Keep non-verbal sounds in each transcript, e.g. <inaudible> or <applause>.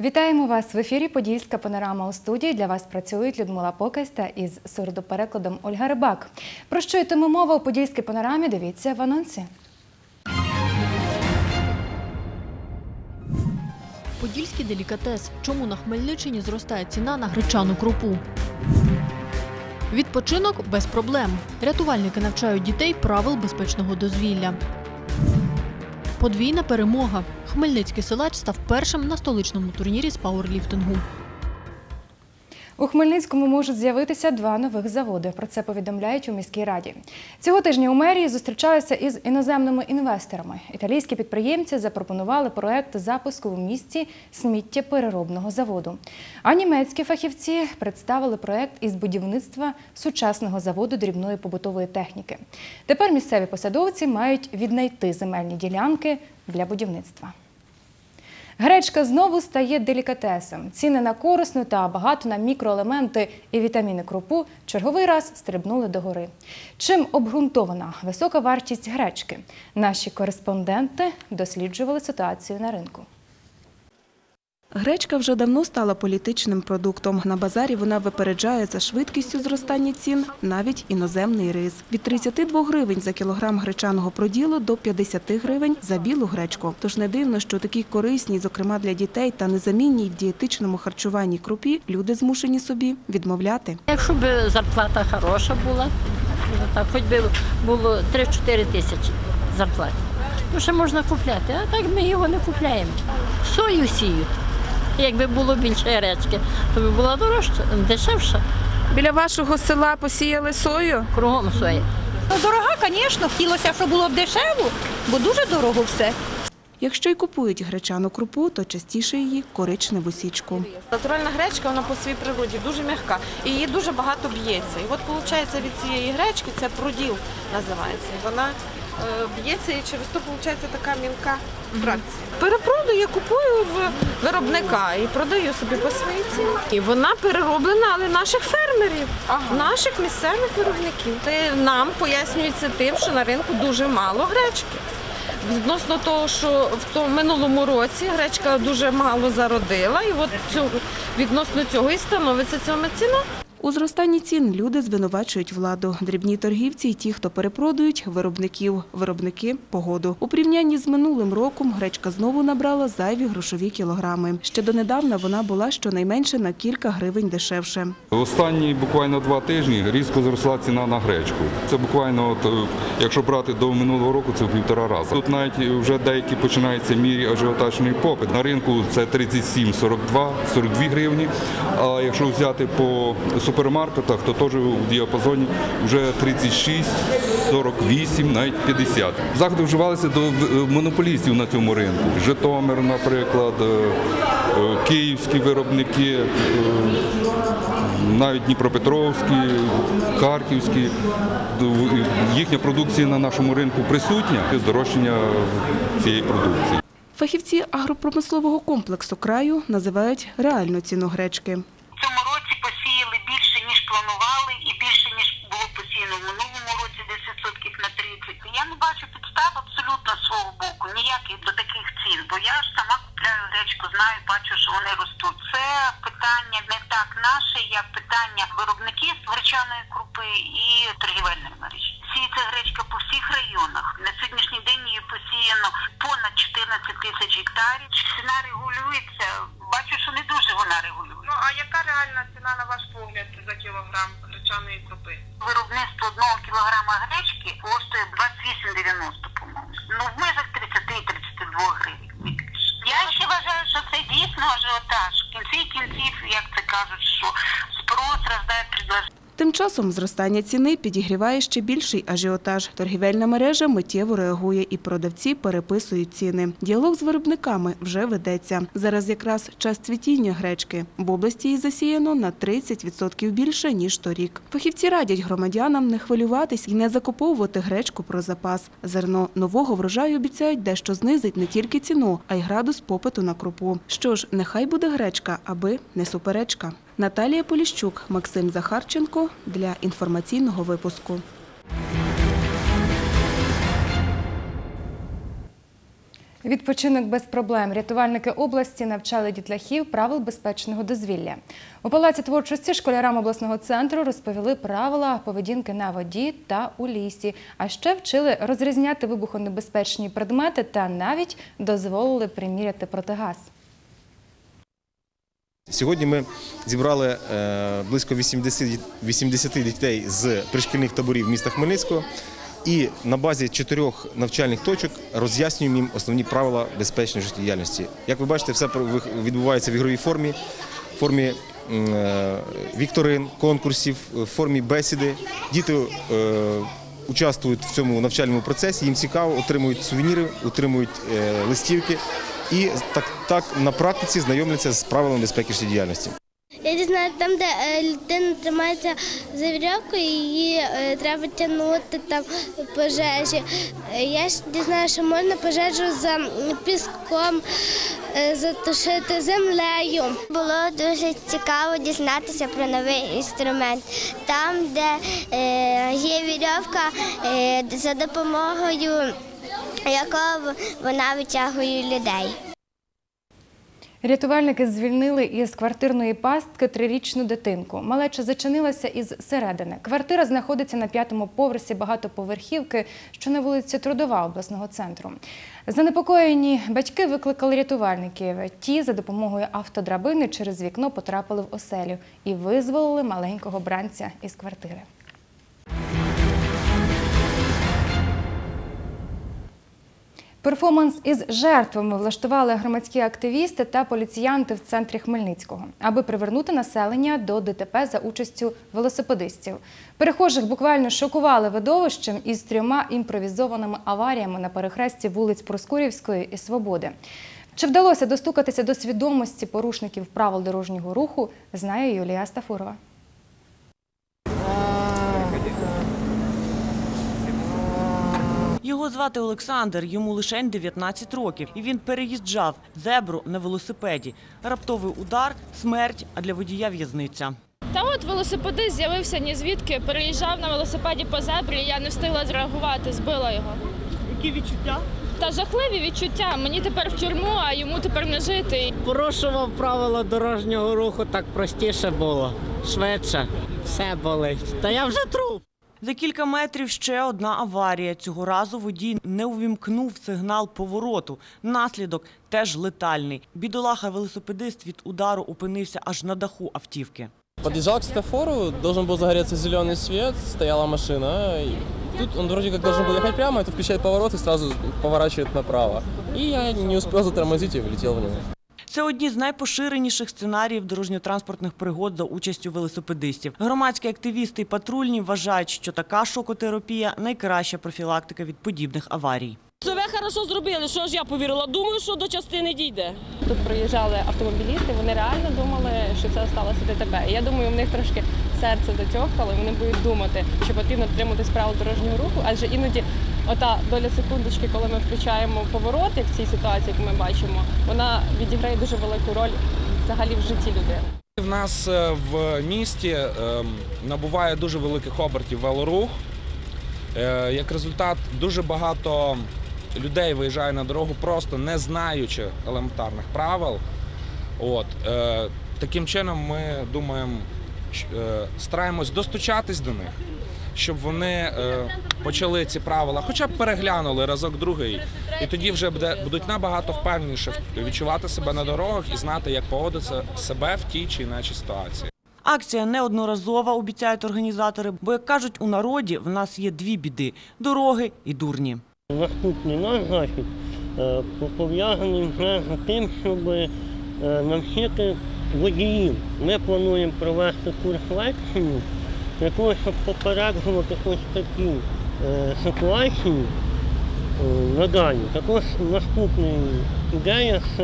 Вітаємо вас в ефірі Подільська панорама у студії. Для вас працюють Людмила Покайста із сурдоперекладом Ольга Рибак. Про що йтиме мова у Подільській панорамі? Дивіться в анонсі. Подільський делікатес. Чому на Хмельниччині зростає ціна на гречану крупу? Відпочинок без проблем. Рятувальники навчають дітей правил безпечного дозвілля. Подвійна перемога. Хмельницький силач став першим на столичному турнірі з пауерліфтингу. У Хмельницькому можуть з'явитися два нових заводи. Про це повідомляють у міській раді. Цього тижня у мерії зустрічалися із іноземними інвесторами. Італійські підприємці запропонували проект запуску у місті сміттєпереробного заводу. А німецькі фахівці представили проект із будівництва сучасного заводу дрібної побутової техніки. Тепер місцеві посадовці мають віднайти земельні ділянки для будівництва. Гречка знову стає делікатесом. Ціни на корисну та багато на мікроелементи і вітаміни крупу черговий раз стрибнули догори. Чим обґрунтована висока вартість гречки? Наші кореспонденти досліджували ситуацію на ринку. Гречка вже давно стала політичним продуктом. На базарі вона випереджає за швидкістю зростання цін навіть іноземний рис. Від 32 гривень за кілограм гречаного проділу до 50 гривень за білу гречку. Тож не дивно, що такі корисні, зокрема для дітей та незамінній в дієтичному харчуванні крупі, люди змушені собі відмовляти. Якщо б зарплата хороша була, так хоч би було 3-4 тисячі зарплати. Ну, ще можна купляти, а так ми його не купляємо. Сою сіють. Якби було більше гречки, то би була дорожча, дешевша. Біля вашого села посіяли сою? Кругом соя. Ну, дорога, звісно, хотілося, щоб було б дешево, бо дуже дорого все. Якщо й купують гречану крупу, то частіше її коричневу січку. Натуральна гречка, вона по своїй природі дуже м'яка і її дуже багато б'ється. І от виходить від цієї гречки це проділ називається. Вона б'ється і через то виходить така мілка фракція. Перепродаю, я купую в виробника і продаю собі по своїй ціні. І вона перероблена, але наших фермерів, наших місцевих виробників. Це нам пояснюється тим, що на ринку дуже мало гречки. Відносно того, що в тому минулому році гречка дуже мало зародила, і от цю, відносно цього і становиться цьому ціна. У зростанні цін люди звинувачують владу. Дрібні торгівці і ті, хто перепродають виробників, виробники погоду. У порівнянні з минулим роком гречка знову набрала зайві грошові кілограми. Ще донедавна вона була щонайменше на кілька гривень дешевше. Останні буквально два тижні різко зросла ціна на гречку. Це буквально, от, е, якщо брати до минулого року, це в півтора рази. Тут навіть вже деякі починаються мірі ажіотажний попит. На ринку це 37, 42, 42 гривні. А якщо взяти по супермаркетах, то теж у діапазоні вже 36, 48, навіть 50. Заходи вживалися до е, монополістів на цьому ринку. Житомир, наприклад, е, е, київські виробники. навіть Дніпропетровські, Харківські, їхня продукція на нашому ринку присутня, здорожчання цієї продукції. Фахівці агропромислового комплексу краю називають реальну ціну гречки. В цьому році посіяли більше, ніж планували, і більше, ніж було посіяно в минулому році, десь відсотків на 30. Я не бачу підстав абсолютно з свого боку, ніяких до таких цін, бо я ж сама купляю гречку, знаю, бачу, що вони ростуть. Це питання не так наше, як питання виробників гречаної крупи і торгівельної мережі. Сіється гречка по всіх районах. На сьогоднішній день її посіяно понад 14 тисяч гектарів. Ціна регулюється. Бачу, що не дуже вона регулюється. Ну а яка реальна ціна на ваш погляд за кілограм гречаної крупи? Виробництво одного кілограма гречки коштує 28,90, по-моєму. Ну, в межах 30-32 гривень. Я ще вважаю, що це дійсно ажіотаж. В кінці кінців, як це кажуть, що спрос рождає предложення. Тим часом зростання ціни підігріває ще більший ажіотаж. Торгівельна мережа миттєво реагує і продавці переписують ціни. Діалог з виробниками вже ведеться. Зараз якраз час цвітіння гречки. В області її засіяно на 30% більше, ніж торік. Фахівці радять громадянам не хвилюватись і не закуповувати гречку про запас. Зерно нового врожаю обіцяють дещо знизить не тільки ціну, а й градус попиту на крупу. Що ж, нехай буде гречка, аби не суперечка. Наталія Поліщук, Максим Захарченко для інформаційного випуску. Відпочинок без проблем. Рятувальники області навчали дітлахів правил безпечного дозвілля. У палаці творчості школярам обласного центру розповіли правила поведінки на воді та у лісі, а ще вчили розрізняти вибухонебезпечні предмети та навіть дозволили приміряти протигаз. Сьогодні ми зібрали е, близько 80, діт- 80 дітей з пришкільних таборів міста Хмельницького і на базі чотирьох навчальних точок роз'яснюємо їм основні правила безпечної життєдіяльності. Як ви бачите, все відбувається в ігровій формі, формі е, вікторин, конкурсів, формі бесіди. Діти е, участвують в цьому навчальному процесі, їм цікаво, отримують сувеніри, отримують листівки і так, так на практиці знайомляться з правилами безпеки життєдіяльності. Я дізнаю, там, де е, людина тримається за вірьовку, її е, треба тягнути там пожежі. Е, Я ж дізнаю, що можна пожежу за піском затушити землею. Було дуже цікаво дізнатися про новий інструмент. Там, де є вірьовка, за допомогою якого вона витягує людей. Рятувальники звільнили із квартирної пастки трирічну дитинку. Малеча зачинилася із середини. Квартира знаходиться на п'ятому поверсі багатоповерхівки, що на вулиці Трудова обласного центру. Занепокоєні батьки викликали рятувальників. Ті за допомогою автодрабини через вікно потрапили в оселю і визволили маленького бранця із квартири. Перформанс із жертвами влаштували громадські активісти та поліціянти в центрі Хмельницького, аби привернути населення до ДТП за участю велосипедистів. Перехожих буквально шокували видовищем із трьома імпровізованими аваріями на перехресті вулиць Проскурівської і Свободи. Чи вдалося достукатися до свідомості порушників правил дорожнього руху, знає Юлія Стафурова. Його звати Олександр, йому лише 19 років, і він переїжджав зебру на велосипеді. Раптовий удар, смерть, а для водія в'язниця. Та от велосипедист з'явився ні звідки, переїжджав на велосипеді по зебрі, я не встигла зреагувати, збила його. Які відчуття? Та жахливі відчуття. Мені тепер в тюрму, а йому тепер не жити. Порушував правила дорожнього руху, так простіше було, швидше. Все болить. Та я вже труп. За кілька метрів ще одна аварія. Цього разу водій не увімкнув сигнал повороту. Наслідок теж летальний. Бідолаха велосипедист від удару опинився аж на даху автівки. Подъезжал к светофору, должен был загореться зеленый свет, стояла машина. и Тут он вроде как должен был ехать прямо, это включает поворот и сразу поворачивает направо. И я не успел затормозить и влетел в него. Це одні з найпоширеніших сценаріїв дорожньо-транспортних пригод за участю велосипедистів. Громадські активісти і патрульні вважають, що така шокотерапія найкраща профілактика від подібних аварій. Це ви хорошо зробили, що ж я повірила. Думаю, що до частини дійде. Тут проїжджали автомобілісти, вони реально думали, що це сталося ДТП. Я думаю, в них трошки серце затьохкало, вони будуть думати, що потрібно дотримуватись правил дорожнього руху, адже іноді ота доля секундочки, коли ми включаємо поворот, як в цій ситуації, як ми бачимо, вона відіграє дуже велику роль взагалі в житті людини. В нас е, в місті е, набуває дуже великих обертів велорух. Е, Як результат, дуже багато людей виїжджає на дорогу, просто не знаючи елементарних правил. От, е, таким чином ми думаємо, е, стараємось достучатись до них, щоб вони е, почали ці правила, хоча б переглянули разок другий, і тоді вже буде, будуть набагато впевненіше відчувати себе на дорогах і знати, як поводитися себе в тій чи іншій ситуації. Акція неодноразова, обіцяють організатори, бо, як кажуть у народі, в нас є дві біди – дороги і дурні. Наступний наш захід е, пов'язаний вже з тим, щоб е, навчити водіїв. Ми плануємо провести курс лекцію для того, щоб попереджувати ось такі е, ситуації надалі. Також наступна ідея з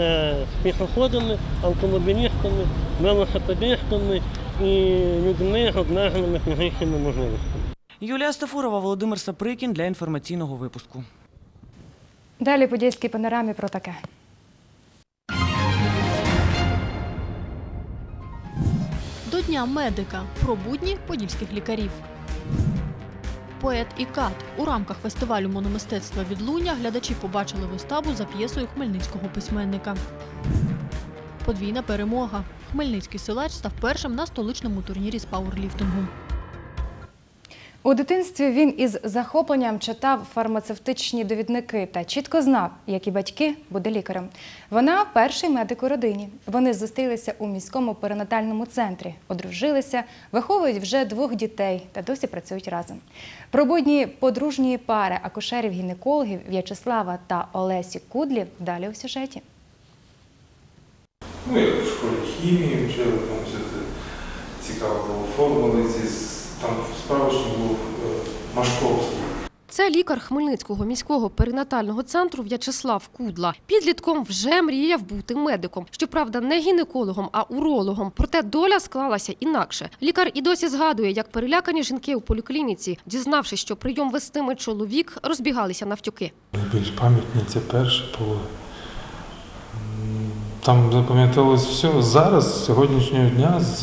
пішоходами, автомобілістами, велосипедистами і людьми з обмеженими фізичними можливостями. Юлія Стафурова, Володимир Саприкін для інформаційного випуску. Далі подільській панорамі про таке. До Дня медика про будні подільських лікарів. Поет і кат у рамках фестивалю мономистецтва відлуння глядачі побачили виставу за п'єсою хмельницького письменника. Подвійна перемога. Хмельницький силач став першим на столичному турнірі з пауерліфтингу. У дитинстві він із захопленням читав фармацевтичні довідники та чітко знав, як і батьки, буде лікарем. Вона перший медик у родині. Вони зустрілися у міському перинатальному центрі, одружилися, виховують вже двох дітей та досі працюють разом. Про будні подружньої пари акушерів-гінекологів В'ячеслава та Олесі Кудлів далі у сюжеті. Ну, як в школі хімії вчили, цікаво було. Формули ці, там справочник був е, Машковський. Це лікар Хмельницького міського перинатального центру В'ячеслав Кудла. Підлітком вже мріяв бути медиком. Щоправда, не гінекологом, а урологом. Проте доля склалася інакше. Лікар і досі згадує, як перелякані жінки у поліклініці, дізнавшись, що прийом вестиме чоловік, розбігалися навтюки. Найбільш пам'ятні це перше було. Там запам'яталось все. Зараз, з сьогоднішнього дня, з,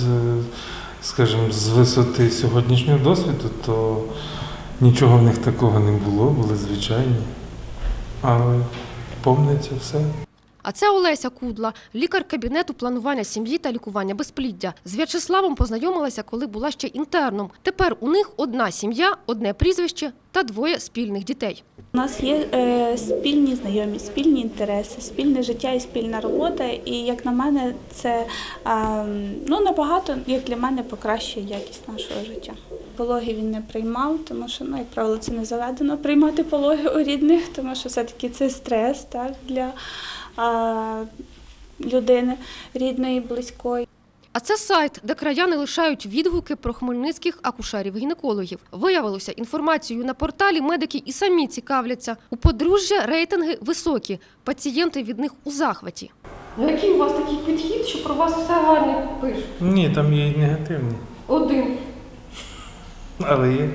скажімо, з висоти сьогоднішнього досвіду, то нічого в них такого не було, були звичайні. Але помниться все. А це Олеся Кудла, лікар кабінету планування сім'ї та лікування безпліддя. З В'ячеславом познайомилася, коли була ще інтерном. Тепер у них одна сім'я, одне прізвище та двоє спільних дітей. У нас є е, спільні знайомі, спільні інтереси, спільне життя і спільна робота. І як на мене, це е, ну, набагато, як для мене, покращує якість нашого життя. Пологи він не приймав, тому що, ну, як правило, це не заведено приймати пологи у рідних, тому що все-таки це стрес так, для е, людини рідної, близької. А це сайт, де краяни лишають відгуки про хмельницьких акушерів-гінекологів. Виявилося, інформацією на порталі медики і самі цікавляться. У подружжя рейтинги високі, пацієнти від них у захваті. Ну, який у вас такий підхід, що про вас все гарно пишуть? Ні, там є і негативні, Один. але є.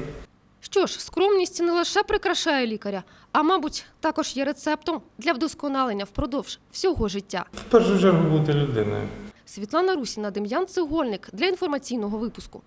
Що ж, скромність не лише прикрашає лікаря, а мабуть, також є рецептом для вдосконалення впродовж всього життя. В першу чергу бути людиною. Світлана Русіна, Дем'ян Цегольник для інформаційного випуску.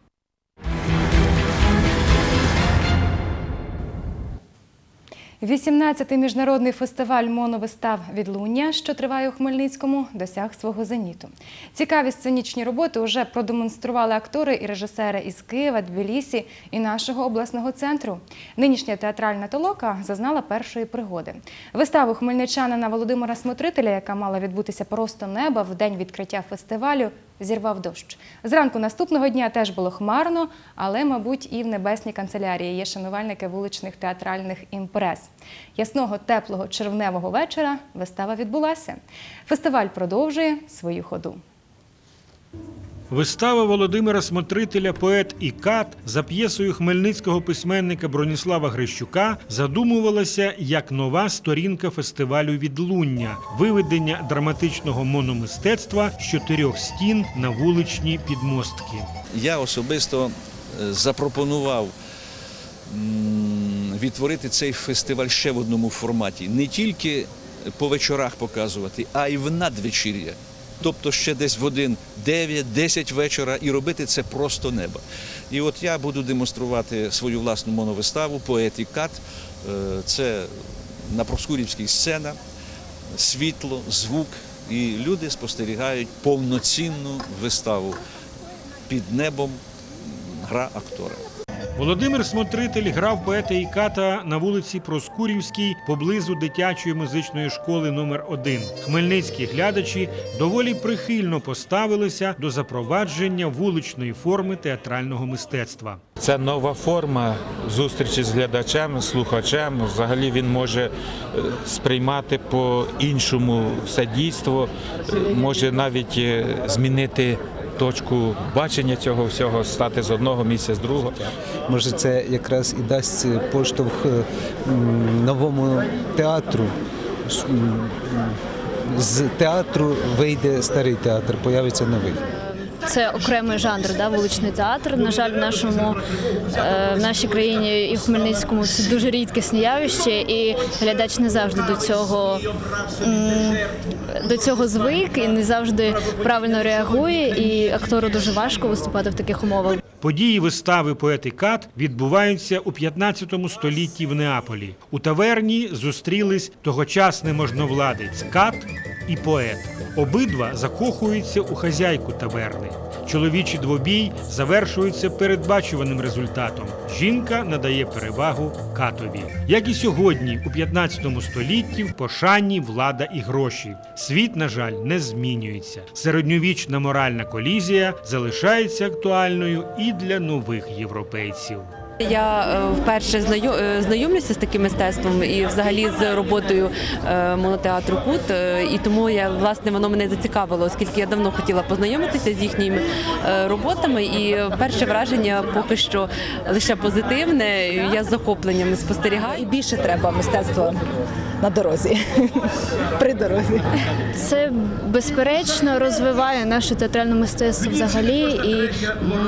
18-й міжнародний фестиваль моновистав відлуння, що триває у Хмельницькому, досяг свого зеніту. Цікаві сценічні роботи вже продемонстрували актори і режисери із Києва, Тбілісі і нашого обласного центру. Нинішня театральна толока зазнала першої пригоди. Виставу хмельничанина Володимира Смотрителя, яка мала відбутися просто неба в день відкриття фестивалю, зірвав дощ. Зранку наступного дня теж було хмарно, але, мабуть, і в небесній канцелярії є шанувальники вуличних театральних імпрез. Ясного теплого червневого вечора вистава відбулася. Фестиваль продовжує свою ходу. Вистава Володимира Смотрителя Поет і кат за п'єсою хмельницького письменника Броніслава Грищука задумувалася як нова сторінка фестивалю відлуння, виведення драматичного мономистецтва з чотирьох стін на вуличні підмостки. Я особисто е, запропонував відтворити цей фестиваль ще в одному форматі. Не тільки по вечорах показувати, а й в надвечір'я. Тобто ще десь в один 9-10 вечора і робити це просто неба. І от я буду демонструвати свою власну моновиставу «Поет Це на Проскурівській сцена, світло, звук. І люди спостерігають повноцінну виставу під небом гра актора. Володимир Смотритель грав поета і ката на вулиці Проскурівській поблизу дитячої музичної школи номер 1 Хмельницькі глядачі доволі прихильно поставилися до запровадження вуличної форми театрального мистецтва. Це нова форма зустрічі з глядачем, слухачем. Взагалі він може е, сприймати по-іншому все дійство, може навіть е, змінити точку бачення цього всього, стати з одного місця з другого. Може, це якраз і дасть поштовх е, новому театру. З театру вийде старий театр, появиться новий. Це окремий жанр, да, вуличний театр. На жаль, в нашому е, в нашій країні і в Хмельницькому це дуже рідкісне явище, і глядач не завжди до цього до цього звик і не завжди правильно реагує. І актору дуже важко виступати в таких умовах. Події вистави поет і кат відбуваються у 15 столітті в Неаполі. У таверні зустрілись тогочасний можновладець кат і поет. Обидва закохуються у хазяйку таверни. Чоловічий двобій завершується передбачуваним результатом. Жінка надає перевагу катові. Як і сьогодні, у 15 столітті в пошанні влада і гроші. Світ, на жаль, не змінюється. Середньовічна моральна колізія залишається актуальною і для нових європейців. Я е, вперше е, знайомлюся з таким мистецтвом і взагалі з роботою е, монотеатру Кут. І тому я власне воно мене зацікавило, оскільки я давно хотіла познайомитися з їхніми роботами. І перше враження поки що лише позитивне. Я з захопленням спостерігаю. Більше треба мистецтва на дорозі, <laughs> при дорозі. Це безперечно розвиває наше театральне мистецтво взагалі, і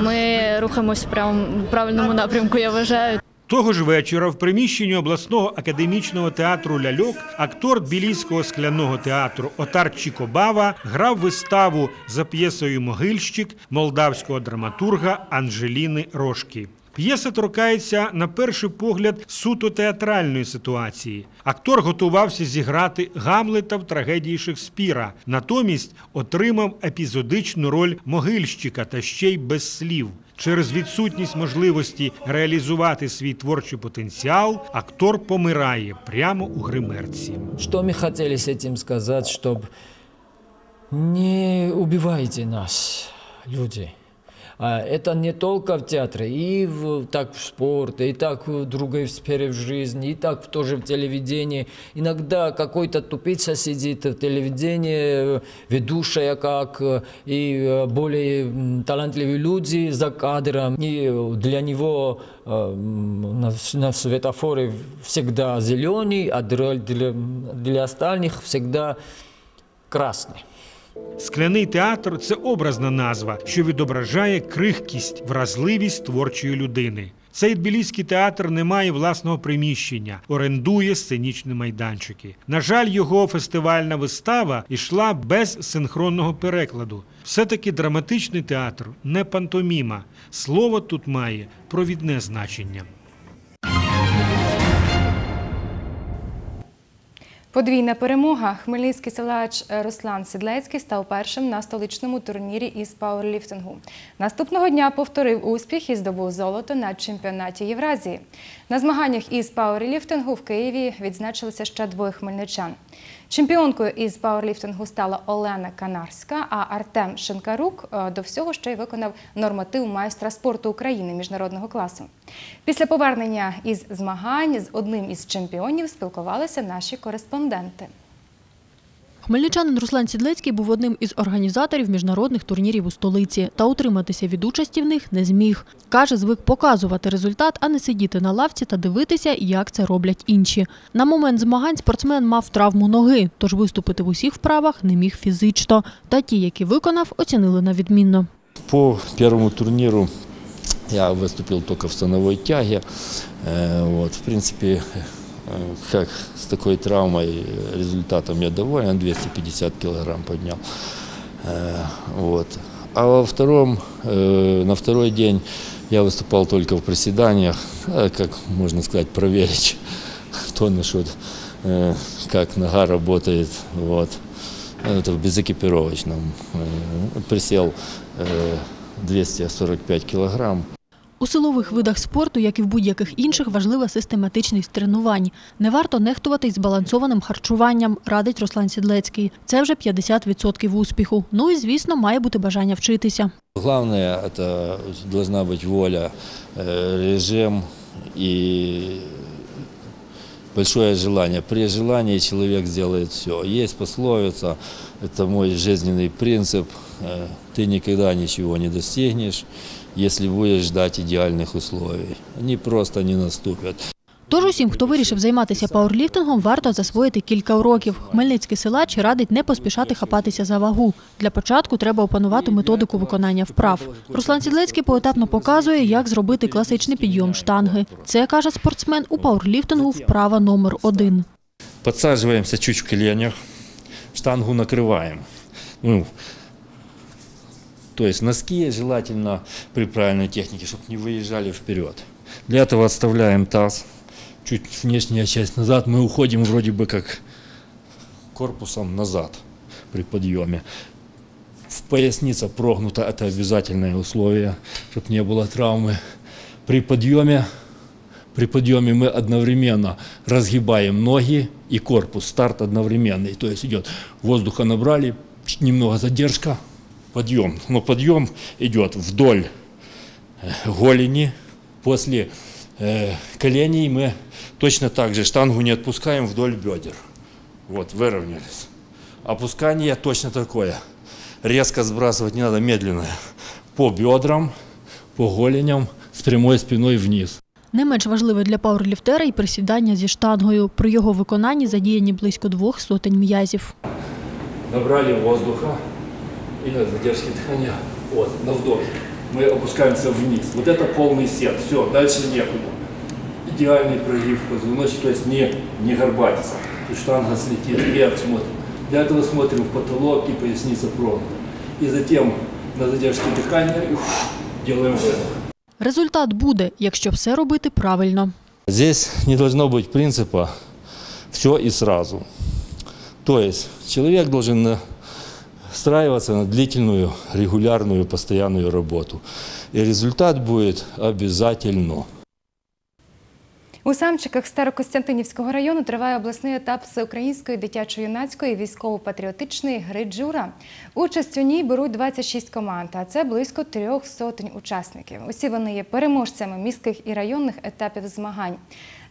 ми рухаємось в правильному напрямку. Я вважаю. Того ж вечора в приміщенні обласного академічного театру Ляльок актор Тбіліського скляного театру Отар Чікобава грав виставу за п'єсою Могильщик молдавського драматурга Анжеліни Рожки. П'єса торкається на перший погляд суто театральної ситуації. Актор готувався зіграти Гамлета в трагедії Шекспіра, натомість отримав епізодичну роль могильщика та ще й без слів. Через відсутність можливості реалізувати свій творчий потенціал актор помирає прямо у гримерці. Что мы хотели с этим сказать, чтобы не убивайте нас, люди. А Это не только в театре, и в, так в спорте, и так в другой сфере в жизни, и так тоже в телевидении. Иногда какой-то тупица сидит в телевидении, ведущая как, и э, более талантливые люди за кадром. И для него э, на, на светофоре всегда зеленый, а для, для остальных всегда красный. Скляний театр це образна назва, що відображає крихкість, вразливість творчої людини. Цей тбіліський театр не має власного приміщення, орендує сценічні майданчики. На жаль, його фестивальна вистава йшла без синхронного перекладу. Все-таки драматичний театр не пантоміма. Слово тут має провідне значення. Подвійна перемога. Хмельницький силач Руслан Сідлецький став першим на столичному турнірі із пауерліфтингу. Наступного дня повторив успіх і здобув золото на чемпіонаті Євразії. На змаганнях із пауерліфтингу в Києві відзначилися ще двоє хмельничан. Чемпіонкою із пауерліфтингу стала Олена Канарська, а Артем Шинкарук е, до всього ще й виконав норматив майстра спорту України міжнародного класу. Після повернення із змагань з одним із чемпіонів спілкувалися наші кореспонденти. Хмельничанин Руслан Сідлецький був одним із організаторів міжнародних турнірів у столиці та утриматися від участі в них не зміг. Каже, звик показувати результат, а не сидіти на лавці та дивитися, як це роблять інші. На момент змагань спортсмен мав травму ноги, тож виступити в усіх вправах не міг фізично. Та ті, які виконав, оцінили на відмінно. По первому турниру я выступил только в становой тяге. Э, Вот, в принципе, э, как с такой травмой э, результатом я доволен, 250 килограмм поднял. Э, Вот. А во втором, э, на второй день я выступал только в приседаниях, э, как можно сказать, проверить то насчет, э, как нога работает. Вот. Это в безэкипировочном. Э, Присел э, 245 килограмм. У силових видах спорту, як і в будь-яких інших, важлива систематичність тренувань. Не варто нехтувати й збалансованим харчуванням, радить Руслан Сідлецький. Це вже 50% успіху. Ну і, звісно, має бути бажання вчитися. Главное, это должна быть воля, э, режим и большое желание. При желании человек сделает все. Есть пословица, это мой жизненный принцип. э, Ты никогда ничего не достигнешь, если будешь ждать идеальных условий. Они просто не наступят. Тож усім, хто вирішив займатися пауерліфтингом, варто засвоїти кілька уроків. Хмельницький силач радить не поспішати хапатися за вагу. Для початку треба опанувати методику виконання вправ. Руслан Сідлецький поетапно показує, як зробити класичний підйом штанги. Це каже спортсмен у пауерліфтингу вправа номер один. Подсаживаемся чуть в коленях, штангу накрываем. Ну, то есть носки желательно при правильной технике, чтобы не выезжали вперед. Для этого отставляем таз, чуть внешняя часть назад. Мы уходим вроде бы как корпусом назад при подъеме. В поясница прогнута, это обязательное условие, чтобы не было травмы. При подъеме при подъеме мы одновременно разгибаем ноги и корпус, старт одновременный. То есть идет воздуха набрали, немного задержка, подъем. Но подъем идет вдоль э, голени. После э, коленей мы точно так же штангу не отпускаем вдоль бедер. Вот, выровнялись. Опускание точно такое. Резко сбрасывать не надо, медленно. По бедрам, по голеням, с прямой спиной вниз. Не менш важливе для пауерліфтера і присідання зі штангою. При його виконанні задіяні близько двох сотень м'язів. Набрали воздуха И на задержке дыхания. Вот, на вдох. Мы опускаемся вниз. Вот это полный сет. Все, дальше некуда. Идеальный прогиб в позвоночник, то есть не, не горбатиться. То есть штанга слетит вверх, смотрим. Для этого смотрим в потолок и поясница прогнута. И затем на задержке дыхания ух, делаем выдох. Результат буде, якщо все робити правильно. Здесь не должно быть принципа все и сразу. То есть человек должен настраиваться на длительную, регулярную, постоянную работу. И результат будет обязательно. У Самчиках Старокостянтинівського району триває обласний етап всеукраїнської дитячо-юнацької військово-патріотичної гри «Джура». Участь у ній беруть 26 команд, а це близько трьох сотень учасників. Усі вони є переможцями міських і районних етапів змагань.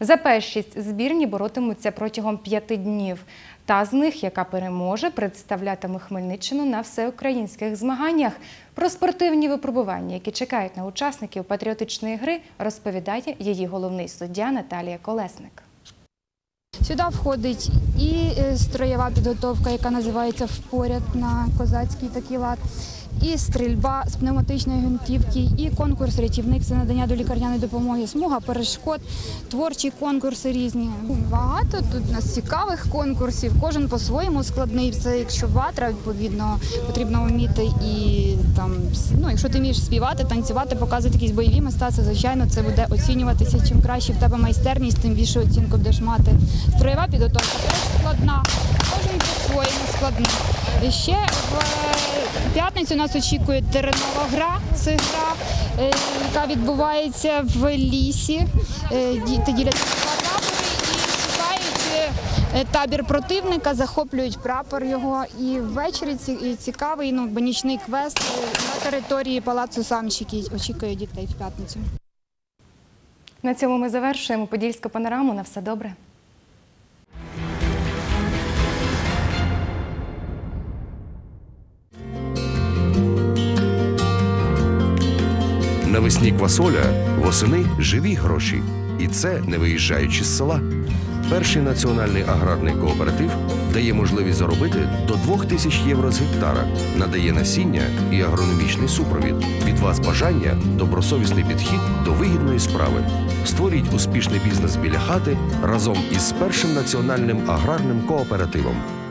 За першість збірні боротимуться протягом п'яти днів. Та з них, яка переможе, представлятиме Хмельниччину на всеукраїнських змаганнях. Про спортивні випробування, які чекають на учасників патріотичної гри, розповідає її головний суддя Наталія Колесник. Сюди входить і е, строєва підготовка, яка називається впоряд на козацький такий лад, і стрільба з пневматичної гвинтівки, і конкурс рятівник це надання до лікарняної допомоги, смуга перешкод, творчі конкурси різні. Багато тут у нас цікавих конкурсів. Кожен по-своєму складний. Це якщо ватра, відповідно, потрібно вміти і там, ну, якщо ти вмієш співати, танцювати, показувати якісь бойові мистецтва, звичайно, це буде оцінюватися. Чим краще в тебе майстерність, тим більше оцінку будеш мати. Строєва підготовка теж складна, кожен по-своєму складний. І Ще в п'ятницю нас очікує теренова гра. Це гра, е, яка відбувається в лісі. Е, Діти діляться табори і шукають е, табір противника, захоплюють прапор його. І ввечері цікавий ну, нічний квест на території палацу Самчики очікує дітей в п'ятницю. На цьому ми завершуємо подільську панораму. На все добре. Навесні квасоля, восени живі гроші. І це не виїжджаючи з села. Перший національний аграрний кооператив дає можливість заробити до 2 тисяч євро з гектара, надає насіння і агрономічний супровід. Від вас бажання, добросовісний підхід до вигідної справи. Створіть успішний бізнес біля хати разом із першим національним аграрним кооперативом.